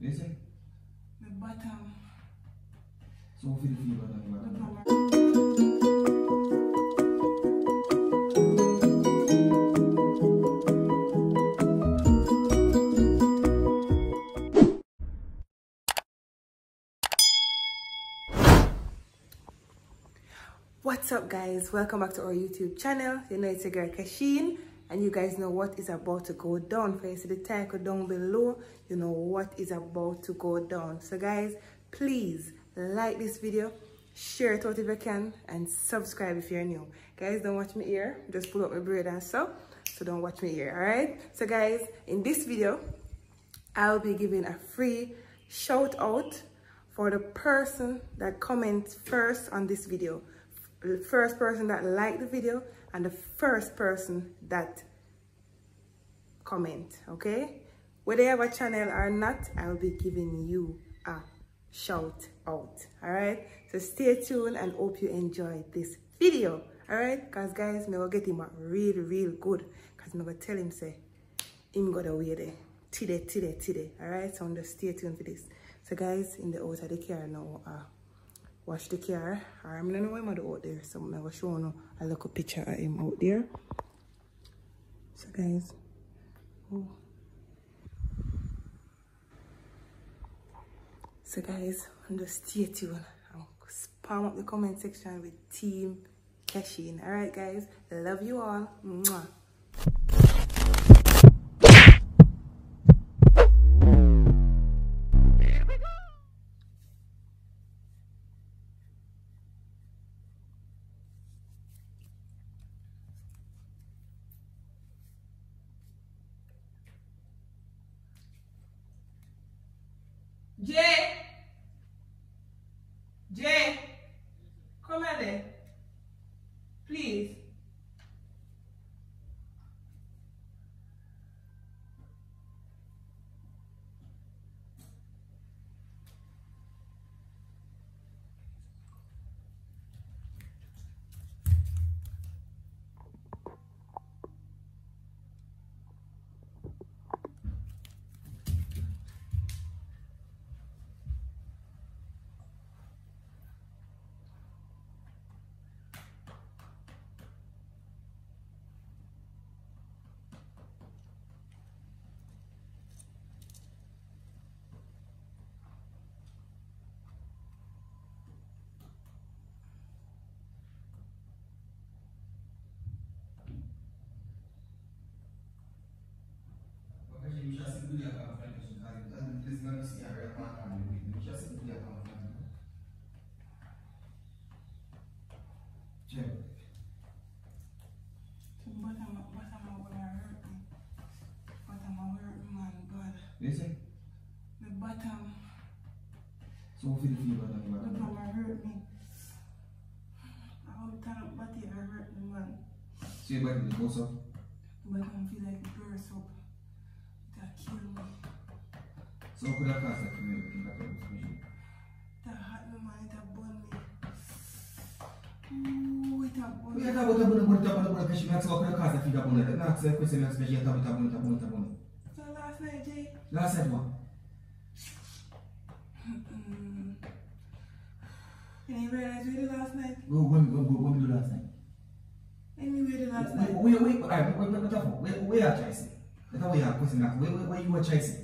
Listen. The bottom. So feel the on the bottom. bottom. What's up guys? Welcome back to our YouTube channel. You know it's your girl Casheen and you guys know what is about to go down. For you see the title down below, you know what is about to go down. So guys, please like this video, share it out if you can and subscribe if you're new. Guys, don't watch me here. Just pull up my braid and so. So don't watch me here, alright? So guys, in this video, I'll be giving a free shout out for the person that comments first on this video. First person that liked the video and the first person that comment, okay? Whether you have a channel or not, I'll be giving you a shout out, all right? So stay tuned and hope you enjoy this video, all right? Because guys, me go get him a real, real good because me go tell him say, him got away there. Today, today, today. Alright, so just stay tuned for this. So guys, in the out of the car now, uh, wash the car. I'm not know him out there, so I'm gonna show you a little picture of him out there. So guys, oh. So guys, just stay tuned. Spam up the comment section with Team Casheen. Alright guys, love you all. Mwah. Please. Check. Bottom, bottom of where I hurt me. Bottom of hurt me, man, God. Listen. The bottom, So feel the flavor on the the bottom. bottom hurt me. I hope turn up body I hurt me, man. So your body will goes So could have caused that to me in that position. That hurt me, man. It a burn me. Ooh, it a burn We me. have about a bunny, bunny, bunny, bunny, kasi that's what could have caused that to the bunny. That's the question that's special. Tabu, tabu, tabu, tabu. So last night, Jay. Last night one. Mm. Can you realize we did last night? Go, when, when, when, when we do last night. Anyway, the last night. Wait, wait, wait, alright, wait, wait, wait, wait, wait, wait, are chasing? That's what you are question that. Where, where, where you were chasing? I wrong with the going the last Where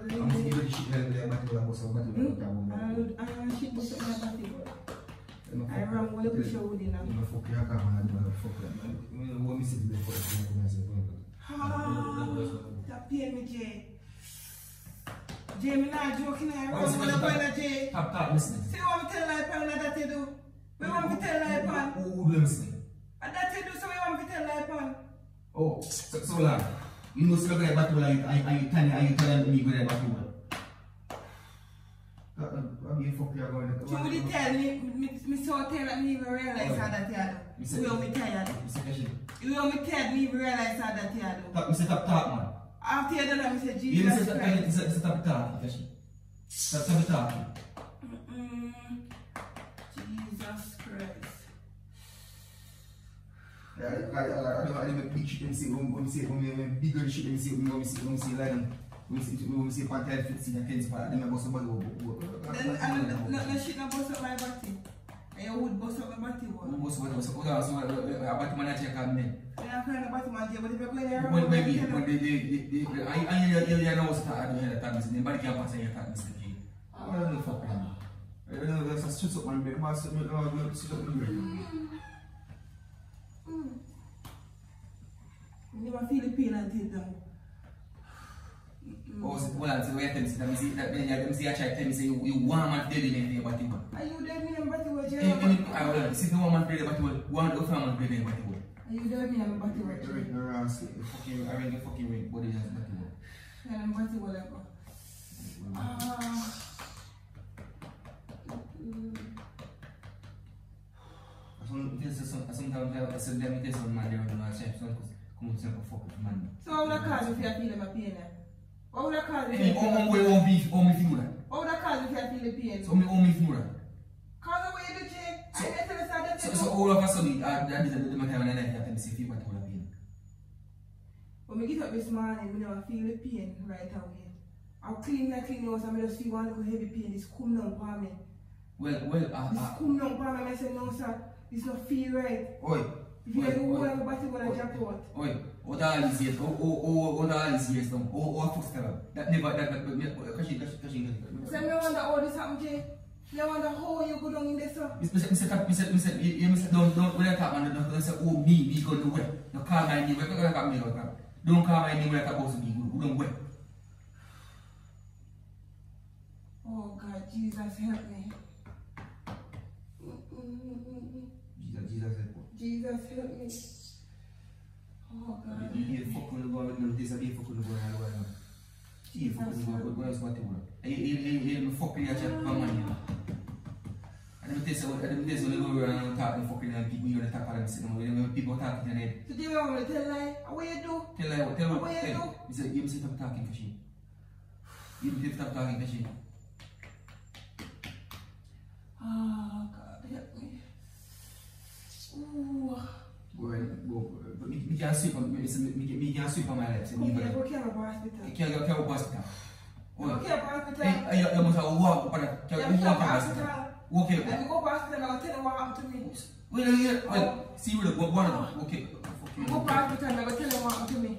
Am si do di shit nan yon bati wala kosa wala bati wala An shit bote wala bati wala An ram wala kusha wode nan Mwen fok ya ka man adi wala fok ya Mwen wami se di de fok ya mwen se fok ya Haa, ta pye mi je Je mi nan jok nan yon wami wala boy nan je Tap tap misne Se wami tel la epan wala dati do We wami tel la epan Ou ou ble misne A dati do se we wami tel la epan Oh, so la You know sila kaya batu la ay ay tanya ay tanya mi gure batu. What do you fuck you are going to She would tell me, me, me so tell that me even realize how that you Me do. say- You me tired. You know me tired, me even realize how that you do. Talk, Mr. Tap man. After you done that, me say, Jesus Mr. Tap Christ. Mr. Mr. Tap Talk, Kashi. Tap Tap. Mm, Jesus Christ. I, I, I, I don't I don't make big shit them say, when we say, we when bigger shit them say, when we say, we say like we say, we say Pantel fits in a tennis part, them a bust somebody go, go, go. Then, and no, no, shit no bust up my body. And you would bust up my body, Who boy. bust somebody, so, so, so, a Batman a check on me. I'm not crying about the man, but if you're going there, When maybe, when they, they, they, they, I, I, I, I, I know what's that, I hear that, Mr. Nobody can pass any Mr. King. I don't know, fuck, man. I don't know, that's a stress up, man, but up here. You never feel the pain until then. Oh, so, well, so wait, them, them see, that, them, them see, I try to tell me, say, you, you want man dead in your body, man. Are you dead me and body what you Eh, eh, I will, see, no one man dead in your body, one, the family dead in your body, Are you dead me and body what Right, you no, no, see, the fucking, I read the fucking ring, body has body, man. And body whatever. Ah. Sometimes, I said, them, there's some you know, I say, some, come to a fuck with man. So what would I cause if you feel my pain then? What would I cause if Eh, you oh, oh, oh, me, oh, me feel that. What would I cause if you feel the pain? So, me, oh, me feel that. Cause the way you do Jay. I So- didn't tell us that So, that's so it. all of a sudden, uh, that is the the time when I have to see people that pain. When we get up this morning, we never feel the pain right away. I'll clean my clean house and I just feel one little heavy pain. This come down for me. Well, well, uh, This uh, come down for me. I say, no sir, this not feel right. oi, If oh, you oi, do oi. one body when I jump out. Oi, what all these years, oh, oh, that never, that, that, that, wonder all this. No wonder how you go down in this. sir. Mr. Mr. Tap, Mr. Mr. You, you, Mr. Don't, don't, when I talk, man, don't, don't say, oh, me, me, go nowhere. No, call my name, when I talk, me, don't. Don't call my name when talk about me, go nowhere. Oh God, Jesus help me. Jesus, Jesus, help me. Jesus help me. Oh God. You, you, fuck with the God, you know, this, and you fuck with God, God. And let me tell you, let me tell you, when you go around and talk and fucking and people, you're the top of them, sitting there, when people talking to them, So do you want me to tell lie? What you do? Tell her, tell her, What you do? you say, you say stop talking. You stop talking. Oh God help me. Ooh. Go ahead, go. But me, me can't sweep on, me, me, me can't sweep on my lips. Here, but go care about hospital. you can't, you can't hospital. Go Oh, care about hospital. you, you must have walk up on it. You Yeah, can't walk care hospital. hospital. Okay, Let me go to hospital. Tell you what happened to me. well, yeah, well, see the go, one. Okay, I go to hospital. I'm gonna tell you what happened to me.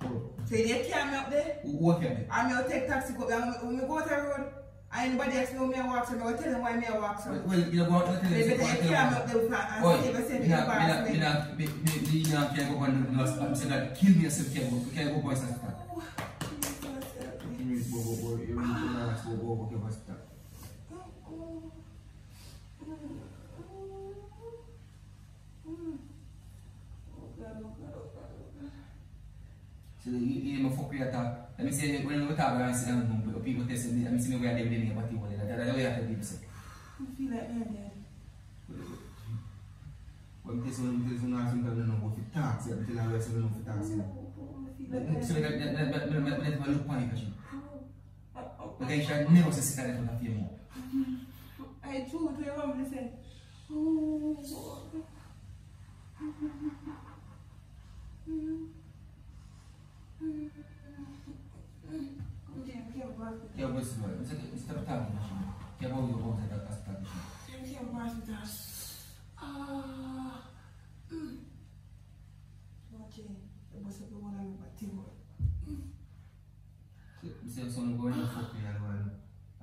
So they carry me up there. Walk here. I'm gonna take taxi. Go, I'm, go to the road, and anybody else know me I walk, so I'm gonna tell them why me I walk. So Well, you go out and tell they them, better tell carry me them. up there with and Oi, save us me in the not, me not, me embarrassment. not, me, me, me not can't go on the last, I'm saying that kill me yourself, can't go, can't go boys hospital. Ooh, Jesus help me. You need to go, go, go, you need to go, go, go, go, hospital. So you, you know, fuck with your talk. Let me say, when we talk around, sit down, um, people test me, let me see me where they live in about you, that, that, that way I tell people, say. I feel like me and dead. When we test me, we I think I don't know what to talk, I'm telling you, I say, I don't know what to talk, say. I feel like me So and that, dead. that, that, that, that, that, that, that, look funny, kasi. Oh, oh, I should never say sit down in front of you more. I do what you want me to say. Oh, oh, oh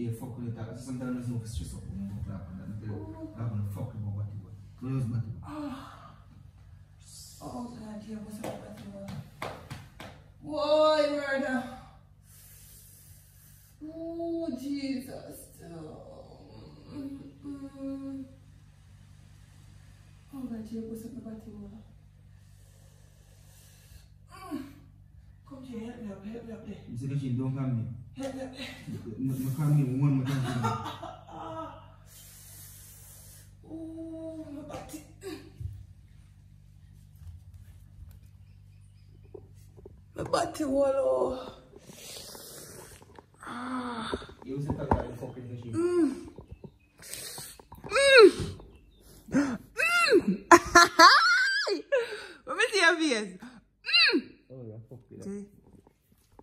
abi yung fuck niya, tapos sometimes nung stress ako, nung mga plaka, na nito, ako ng fuck mga bati ko. Close bati ko. Why murder? Oh, Jesus. Oh, God, you go sa pabati mo. Mm. Come here, help me up, help me up there. Bisa kasi, don't come No, no caminho, um ano no caminho. Uh, meu bati. Me bati o olho. Ah. E você tá com foco em regime? Hum. Hum. Hum. hum. Vamos ver a vez. Hum. É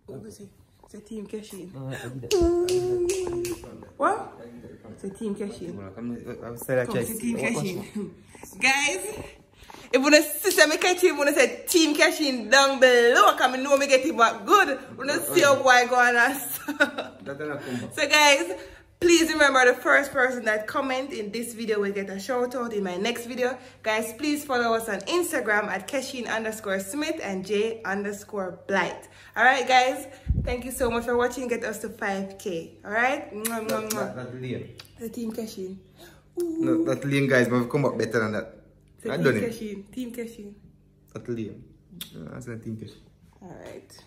Vamos ver. A team Casheen. I. What? A team Casheen. I'm still a Come, check. it's a team Casheen. Guys, if you see me catch him, I say team Casheen down below, come and know me get him back good. I see how boy going on. That don't come back. So guys, please remember the first person that comment in this video will get a shout out in my next video. Guys, please follow us on Instagram at Casheen underscore Smith and J underscore Blythe. Alright guys, thank you so much for watching. Get us to 5k. Alright? Mwah, mwah, mwah. that, that. The team Casheen. No, that lane guys, but we've come up better than that. The I team. Casheen. Team Casheen. That lane. Uh, That's not team cash. Alright.